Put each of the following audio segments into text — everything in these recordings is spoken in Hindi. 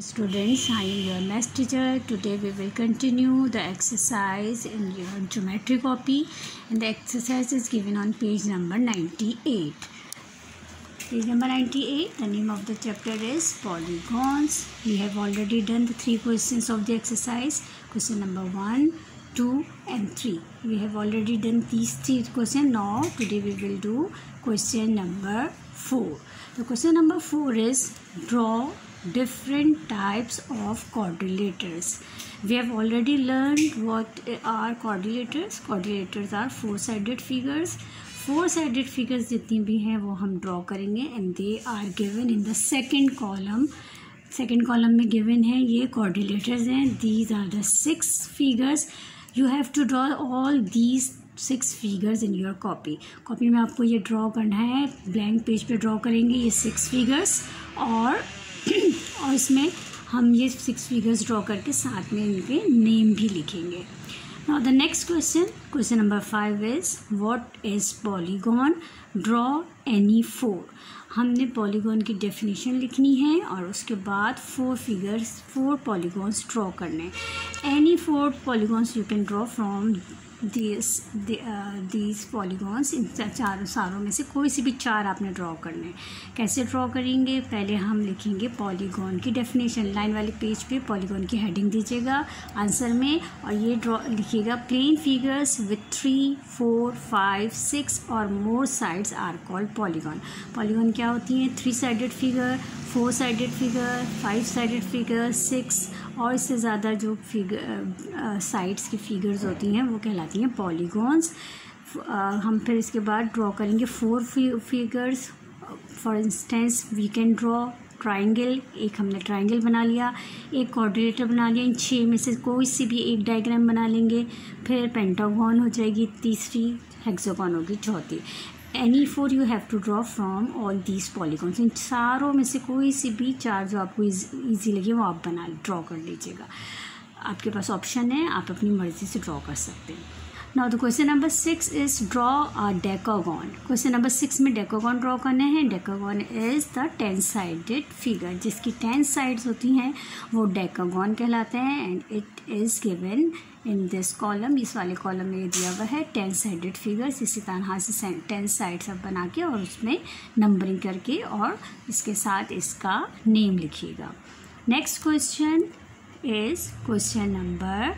Students, I am your math teacher. Today we will continue the exercise in your geometry copy and the exercise is given on page number 98. Page number 98, the name of the chapter is polygons. We have already done the three questions of the exercise. Question number 1, 2 and 3. We have already done these three questions. Now today we will do question number 4. The question number 4 is draw different types of quadrilaters we have already learned what are quadrilaters quadrilaters are four sided figures. Four sided figures जितनी भी हैं, वो हम ड्रॉ करेंगे and they are given in the second column second column में गिवन है, ये कॉर्डिलेटर्स हैं. These are the six figures you have to draw all these six figures in your copy copy में आपको ये ड्रॉ करना है. ब्लैंक पेज पे ड्रॉ करेंगे ये सिक्स फिगर्स और और इसमें हम ये सिक्स फिगर्स ड्रॉ करके साथ में इनके नेम भी लिखेंगे। Now the next question question number five is what is polygon draw any four हमने पॉलीगॉन की डेफिनेशन लिखनी है और उसके बाद four figures four polygons draw करने। Any four polygons you can draw from this these polygons इन चारों सारों में से कोई से भी चार आपने ड्रॉ करने कैसे ड्रॉ करेंगे? पहले हम लिखेंगे पॉलीगॉन की डेफिनेशन लाइन वाले पेज पे पॉलीगॉन की हेडिंग दीजिएगा आंसर में और ये ड्रॉ लिखिएगा। Plane figures with three four five six और more sides are called polygon polygon क्या होती हैं? Three sided figure four sided figure five sided figure six और इससे ज़्यादा जो फिगर साइड्स की फिगर्स होती हैं, वो कहलाती हैं पॉलीगॉन्स हम फिर इसके बाद ड्रॉ करेंगे four figures for instance we can draw triangle एक हमने ट्राइंगल बना लिया, एक कोऑर्डिनेटर बना लिया. इन छः में से कोई सी भी एक डायग्राम बना लेंगे, फिर पेंटागॉन हो जाएगी तीसरी. हेक्सागॉन होगी, चौथी। Any four you have to draw from all these polygons इन चारों में से कोई सी भी चार जो आपको ईजी लगे, वो आप बना ड्रॉ कर लीजिएगा। आपके पास ऑप्शन है, आप अपनी मर्ज़ी से ड्रॉ कर सकते हैं। Now the question number six is draw a decagon question number six में डेकागॉन ड्रॉ करने हैं। Decagon is the ten sided figure जिसकी टेन साइड्स होती हैं, वो डेकोगॉन कहलाते हैं and it is given in this column इस वाले कॉलम में दिया हुआ है टेन साइडेड फिगर्स इसी तरह से टेन साइड्स अब बना के और उसमें नंबरिंग करके और इसके साथ इसका नेम लिखिएगा। Next question is question number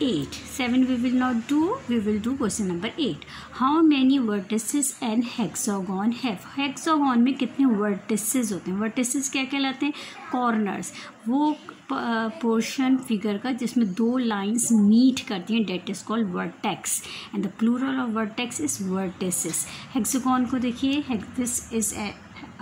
8 7 we will not do we will do question number 8 how many vertices an hexagon have hexagon में कितने vertices होते हैं vertices क्या कहलाते हैं corners वो पोर्शन फिगर का जिसमें दो लाइंस मीट करती हैं that is called vertex and the plural of vertex is vertices hexagon को देखिए दिस इज़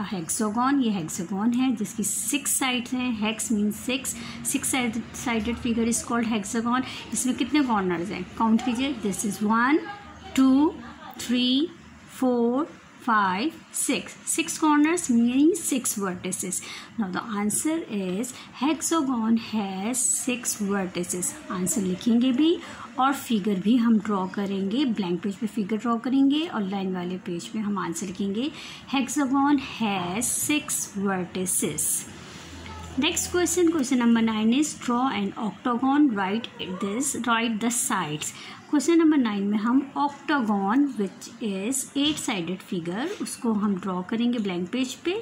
हेक्सागोन ये हेक्सोगन है, जिसकी सिक्स साइड हैं hex mean six six sided figure is called hexagon इसमें कितने कॉर्नर्स हैं? काउंट कीजिए. This is one two three four five, six. Six corners meaning six vertices. Now the answer is hexagon has six vertices. Answer लिखेंगे भी और फिगर भी हम ड्रॉ करेंगे ब्लैंक पेज पे फिगर ड्रॉ करेंगे और लाइन वाले पेज पे हम आंसर लिखेंगे hexagon has six vertices next question question number 9 is draw an octagon write this write the sides question number nine में हम octagon which is eight sided figure उसको हम ड्रॉ करेंगे ब्लैंक पेज पे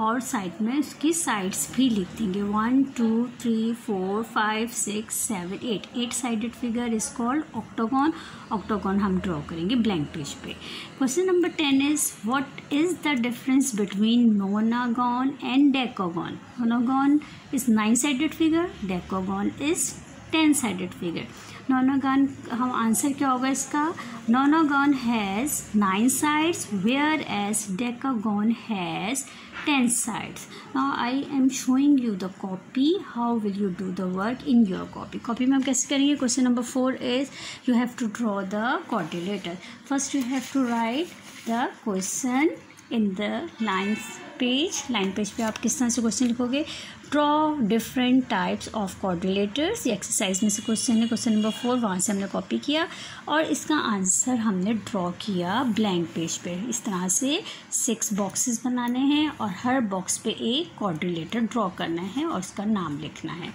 और साइड में उसकी साइड्स भी लिख देंगे। One two three four five six seven eight eight sided figure is called octagon octagon हम ड्रॉ करेंगे ब्लैंक पेज पे। Question number ten is what is the difference between nonagon and decagon nonagon is nine sided figure decagon is ten sided figure nonagon हम आंसर क्या होगा इसका nonagon has nine sides whereas decagon has ten sides now I am showing you the copy how will you do the work in your copy copy में हम कैसे करेंगे? Question number four is you have to draw the coordinator first you have to write the question in the line page line page पे आप किस तरह से क्वेश्चन लिखोगे? Draw different types of quadrilaterals ये एक्सरसाइज में से क्वेश्चन है. क्वेश्चन नंबर फोर वहाँ से हमने कॉपी किया और इसका आंसर हमने ड्रॉ किया ब्लैंक पेज पे. इस तरह से सिक्स बॉक्सेस बनाने हैं और हर बॉक्स पे एक कॉर्डिलेटर ड्रॉ करना है और उसका नाम लिखना है.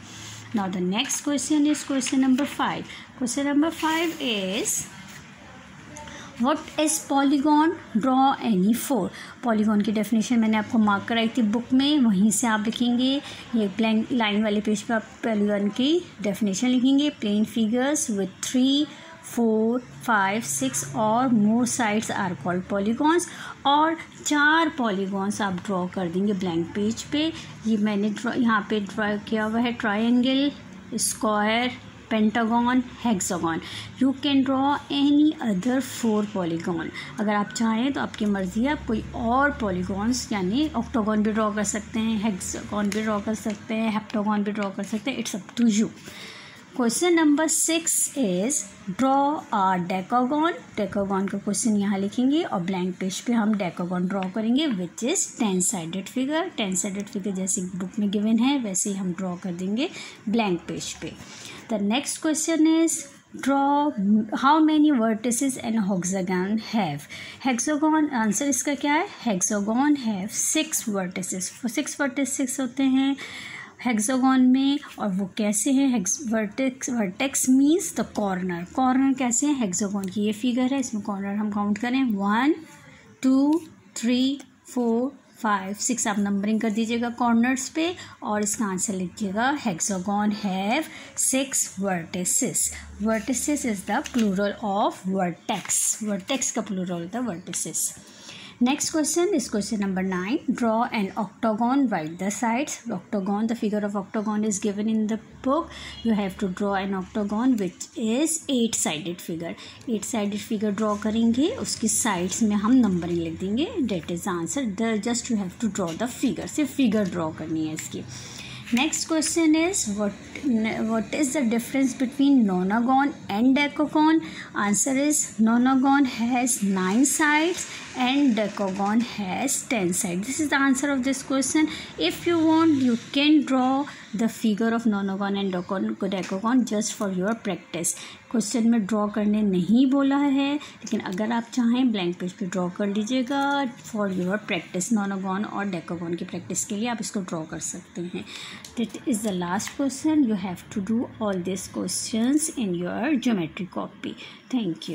Now the next question is question number five question number five is what is polygon draw any four polygon की डेफिनेशन मैंने आपको मार्क कराई थी बुक में, वहीं से आप लिखेंगे। ये प्लेन लाइन वाले पेज पर आप पॉलीगॉन की डेफिनेशन लिखेंगे। Plane figures with three four five six और more sides are called polygons और चार पॉलीगॉन्स आप ड्रॉ कर देंगे ब्लैंक पेज पे। ये मैंने यहाँ पे ड्रॉ किया हुआ है triangle square pentagon hexagon you can draw any other four polygon अगर आप चाहें तो आपकी मर्ज़ी है, आप कोई और पॉलीगॉन्स यानी ऑक्टोगॉन भी ड्रॉ कर सकते हैं हेक्सागॉन भी ड्रॉ कर सकते हैं हेप्टोगॉन भी ड्रॉ कर सकते हैं it's up to you question number six is draw a decagon decagon का क्वेश्चन यहाँ लिखेंगे और ब्लैंक पेज पे हम डेकागॉन ड्रॉ करेंगे which is ten sided figure ten sided figure जैसे बुक में गिवन है, वैसे ही हम ड्रॉ कर देंगे ब्लैंक पेज पे. The next question is draw how many vertices an hexagon have hexagon answer इसका क्या है? Hexagon have six vertices six vertices होते हैं. हेक्सागॉन में और वो कैसे हैं? Vertex vertex means the corner corner कैसे हैं? हेक्सागॉन की ये फिगर है, इसमें कॉर्नर हम काउंट करें. One two three four five six आप नंबरिंग कर दीजिएगा कॉर्नर्स पे और इसका आंसर लिखिएगा hexagon have six vertices vertices is the plural of vertex vertex का प्लूरल होता है vertices next question is question number nine draw and octagon write the sides octagon the figure of octagon is given in the book you have to draw an octagon which is eight sided figure eight sided figure draw करेंगे, उसकी साइड्स में हम नंबरिंग लिख देंगे. That is answer the just you have to draw the figure सिर्फ़ फिगर ड्रॉ करनी है इसकी. Next question is what what is the difference between nonagon and decagon? Answer is nonagon has nine sides and decagon has 10 sides. This is the answer of this question. If you want you can draw the figure of nonagon and decagon just for your practice question में ड्रॉ करने नहीं बोला है, लेकिन अगर आप चाहें, ब्लैंक पेज पे ड्रॉ कर लीजिएगा फॉर योर प्रैक्टिस नॉनोगॉन और डेकोगॉन की प्रैक्टिस के लिए आप इसको ड्रॉ कर सकते हैं। That is the last question you have to do all this question in your geometry copy thank you.